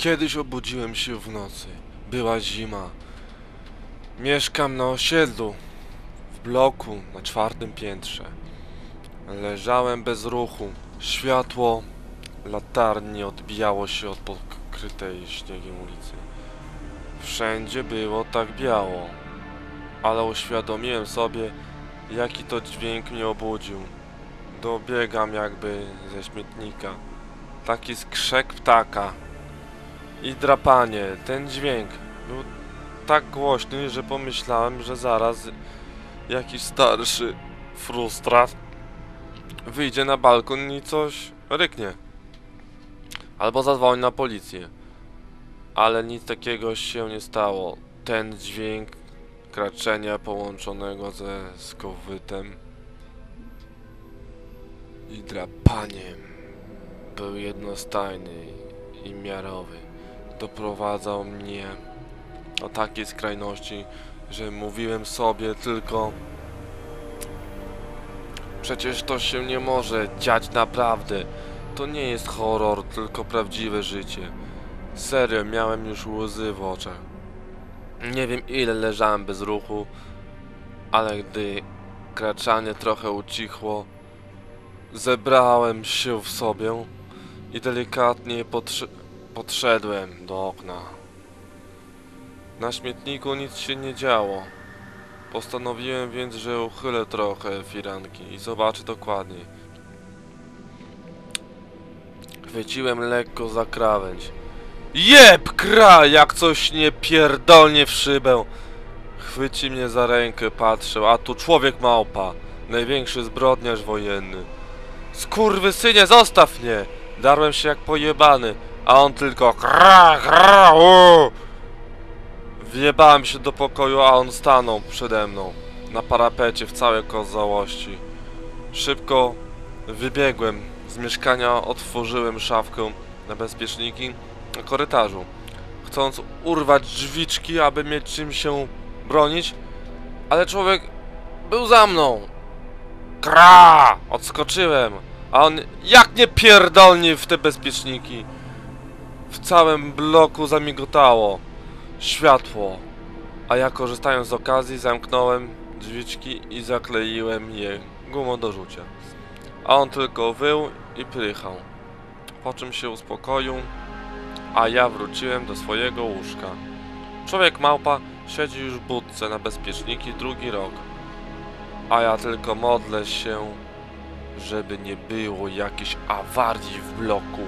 Kiedyś obudziłem się w nocy. Była zima. Mieszkam na osiedlu. W bloku na czwartym piętrze. Leżałem bez ruchu. Światło latarni odbijało się od pokrytej śniegiem ulicy. Wszędzie było tak biało. Ale uświadomiłem sobie, jaki to dźwięk mnie obudził. Dobiegam jakby ze śmietnika. Taki skrzek ptaka. I drapanie. Ten dźwięk był tak głośny, że pomyślałem, że zaraz jakiś starszy frustrat wyjdzie na balkon i coś ryknie. Albo zadzwoni na policję. Ale nic takiego się nie stało. Ten dźwięk kraczenia połączonego ze skowytem i drapaniem był jednostajny i miarowy. Doprowadzał mnie do takiej skrajności, że mówiłem sobie tylko Przecież to się nie może dziać naprawdę. To nie jest horror, tylko prawdziwe życie. Serio, miałem już łzy w oczach. Nie wiem ile leżałem bez ruchu, ale gdy kraczanie trochę ucichło, zebrałem się w sobie i delikatnie podsz podszedłem do okna. Na śmietniku nic się nie działo. Postanowiłem więc, że uchylę trochę firanki i zobaczę dokładniej. Chwyciłem lekko za krawędź. Jeb, kra, jak coś nie pierdolnie w szybę. Chwyci mnie za rękę, patrzę, a tu człowiek małpa. Największy zbrodniarz wojenny. Skurwysynie, zostaw mnie! Darłem się jak pojebany, a on tylko kra, kra. Wjebałem się do pokoju, a on stanął przede mną. Na parapecie w całej kozałości. Szybko wybiegłem z mieszkania, otworzyłem szafkę na bezpieczniki na korytarzu. Chcąc urwać drzwiczki, aby mieć czym się bronić, ale człowiek był za mną. Kra! Odskoczyłem, a on jak nie pierdolnie w te bezpieczniki. W całym bloku zamigotało światło, a ja korzystając z okazji zamknąłem drzwiczki i zakleiłem je gumą do rzucia. A on tylko wył i prychał. Po czym się uspokoił, a ja wróciłem do swojego łóżka. Człowiek małpa siedzi już w budce na bezpieczniki drugi rok. A ja tylko modlę się, żeby nie było jakiejś awarii w bloku.